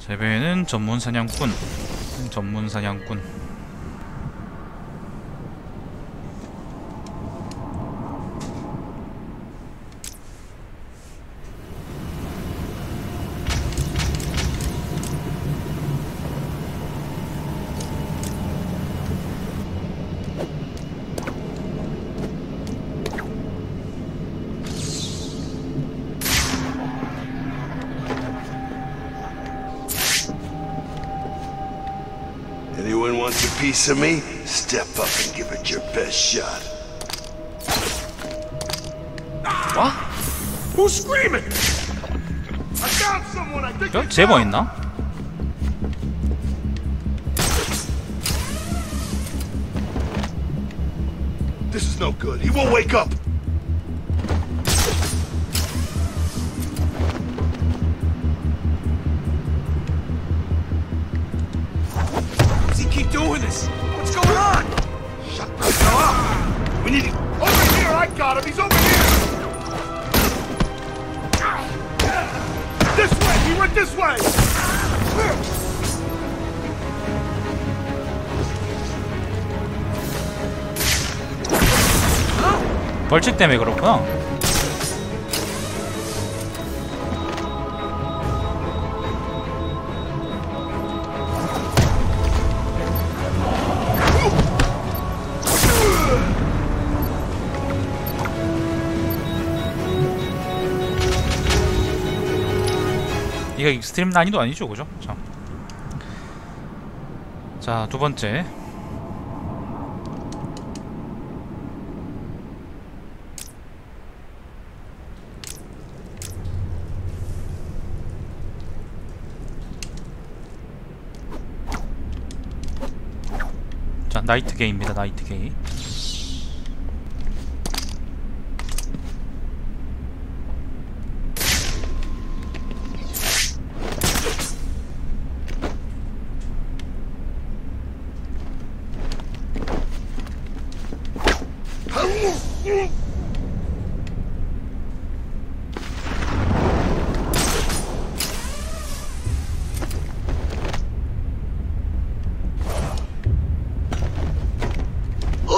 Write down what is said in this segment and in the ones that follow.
재배는 전문 사냥꾼 전문 사냥꾼 Anyone wants a piece of me? Step up and give it your best shot. What? Who's screaming? I found someone. I think. This is no good. He won't wake up. this? What's going on? Shut the hell up! We need to... Over here! I got him! He's over here! This way! He went this way! 벌칙 때문에 그렇구나. 이게 익스트림 난이도 아니죠 그죠? 자, 자 두번째 자 나이트 게임입니다 나이트 게임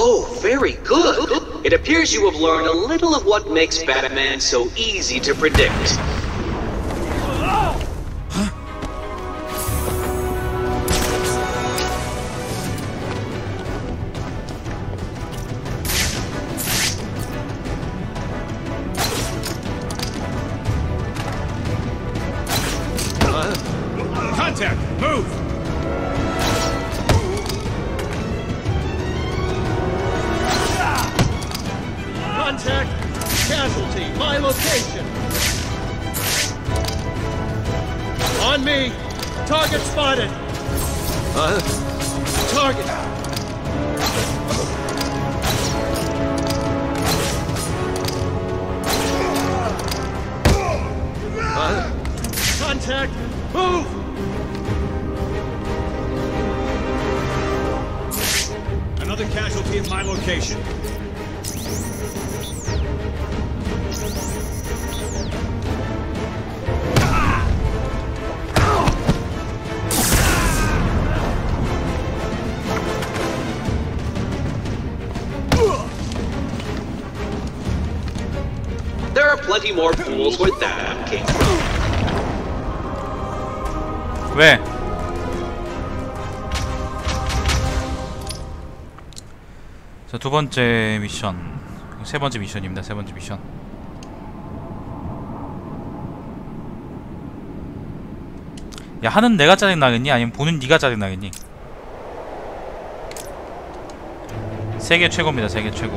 Oh, very good. It appears you have learned a little of what makes Batman so easy to predict. Contact! Move! casualty, my location. On me. Target spotted. huh? Target. Contact! Move! Another casualty at my location. plenty more fools where that came from. 왜? 자, 두 번째 미션. 세 번째 미션입니다. 세 번째 미션. 야, 하는 내가 짜증나겠니? 아니면 보는 네가 짜증나겠니? 세계 최고입니다. 세계 최고.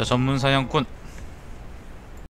저 전문 사냥꾼